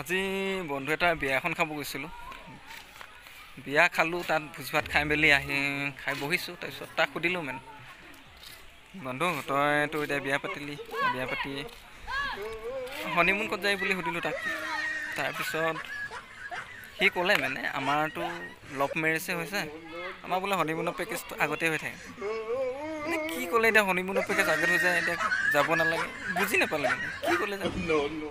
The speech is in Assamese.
আজি বন্ধু এটাৰ বিয়া এখন খাব গৈছিলোঁ। বিয়া খালোঁ তাত ভোজ ভাত খাই মেলি আহি খাই বহিছোঁ তাৰপিছত তাক সুধিলোঁ মানে। বন্ধু তইতো এতিয়া বিয়া পাতিলি বিয়া পাতি হনিমুন ক'ত যায় বুলি সুধিলোঁ তাক। তাৰপিছত সি ক'লে মানে আমাৰতো লভ মেৰেজে হৈছে। আমাৰ বোলে হনিমুনৰ পেকেজটো আগতে হৈ থাকে। মানে কি ক'লে এতিয়া হনিমুনৰ পেকেজ আগত হৈ যায় এতিয়া যাব নালাগে বুজি নাপালে মানে কি ক'লে জানো?